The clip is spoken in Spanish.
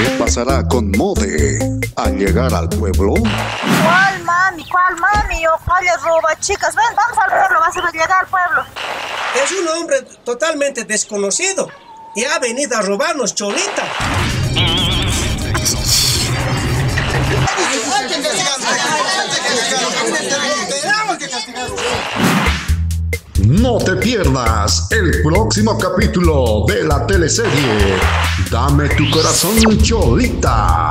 ¿Qué pasará con Mode al llegar al pueblo? ¿Cuál mami? ¿Cuál mami? ¿O cuál es roba? Chicas, ven, vamos al pueblo, vas a llegar al pueblo. Es un hombre totalmente desconocido y ha venido a robarnos cholita. No te pierdas el próximo capítulo de la teleserie Dame tu corazón Cholita.